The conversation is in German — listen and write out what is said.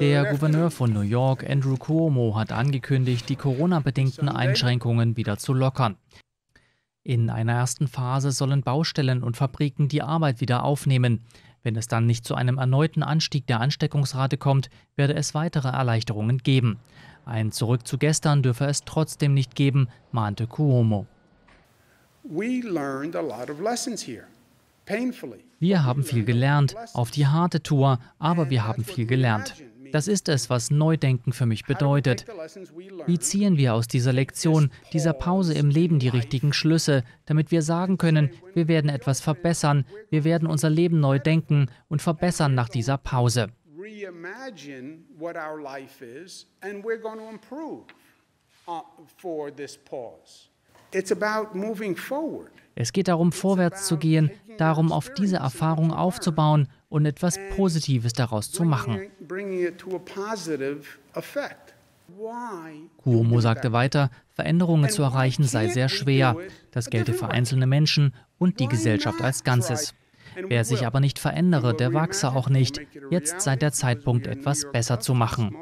Der Gouverneur von New York, Andrew Cuomo, hat angekündigt, die Corona-bedingten Einschränkungen wieder zu lockern. In einer ersten Phase sollen Baustellen und Fabriken die Arbeit wieder aufnehmen. Wenn es dann nicht zu einem erneuten Anstieg der Ansteckungsrate kommt, werde es weitere Erleichterungen geben. Ein Zurück zu gestern dürfe es trotzdem nicht geben, mahnte Cuomo. Wir haben viel gelernt, auf die harte Tour, aber wir haben viel gelernt. Das ist es, was Neudenken für mich bedeutet. Wie ziehen wir aus dieser Lektion, dieser Pause im Leben die richtigen Schlüsse, damit wir sagen können, wir werden etwas verbessern, wir werden unser Leben neu denken und verbessern nach dieser Pause. Es geht darum, vorwärts zu gehen, darum, auf diese Erfahrung aufzubauen und etwas Positives daraus zu machen. Cuomo sagte weiter, Veränderungen zu erreichen sei sehr schwer. Das gelte für einzelne Menschen und die Gesellschaft als Ganzes. Wer sich aber nicht verändere, der wachse auch nicht. Jetzt sei der Zeitpunkt, etwas besser zu machen.